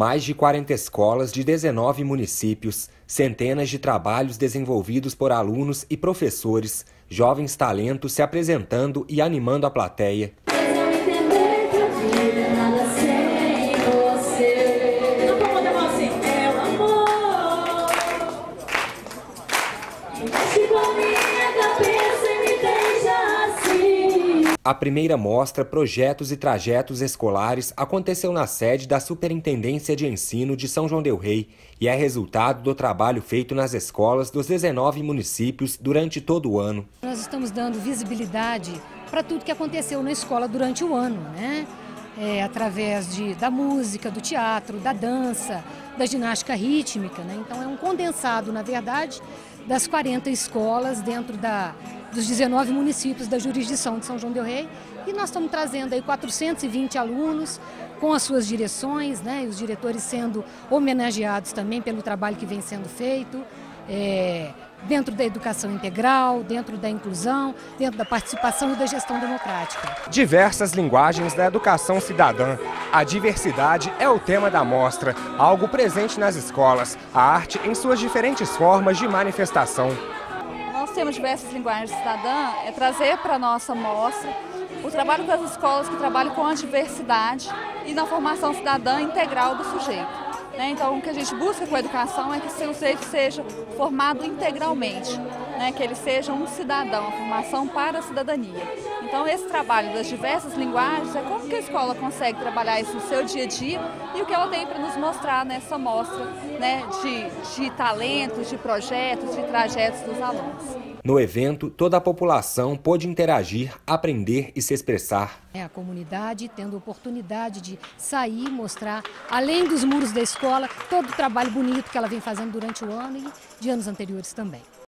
Mais de 40 escolas de 19 municípios, centenas de trabalhos desenvolvidos por alunos e professores, jovens talentos se apresentando e animando a plateia. A primeira mostra Projetos e Trajetos Escolares aconteceu na sede da Superintendência de Ensino de São João del Rei e é resultado do trabalho feito nas escolas dos 19 municípios durante todo o ano. Nós estamos dando visibilidade para tudo que aconteceu na escola durante o ano, né? É, através de, da música, do teatro, da dança, da ginástica rítmica. Né? Então é um condensado, na verdade, das 40 escolas dentro da, dos 19 municípios da jurisdição de São João del Rei. E nós estamos trazendo aí 420 alunos com as suas direções, né, e os diretores sendo homenageados também pelo trabalho que vem sendo feito. É, dentro da educação integral, dentro da inclusão, dentro da participação e da gestão democrática. Diversas linguagens da educação cidadã. A diversidade é o tema da mostra, algo presente nas escolas, a arte em suas diferentes formas de manifestação. Nós temos diversas linguagens cidadã, é trazer para a nossa mostra o trabalho das escolas que trabalham com a diversidade e na formação cidadã integral do sujeito. Né? Então, o que a gente busca com a educação é que o sujeito seja formado integralmente, né? que ele seja um cidadão, a formação para a cidadania. Então, esse trabalho das diversas linguagens é como que a escola consegue trabalhar isso no seu dia a dia e o que ela tem para nos mostrar nessa mostra né? de, de talentos, de projetos, de trajetos dos alunos. No evento, toda a população pôde interagir, aprender e se expressar. É a comunidade tendo oportunidade de sair e mostrar, além dos muros da escola, todo o trabalho bonito que ela vem fazendo durante o ano e de anos anteriores também.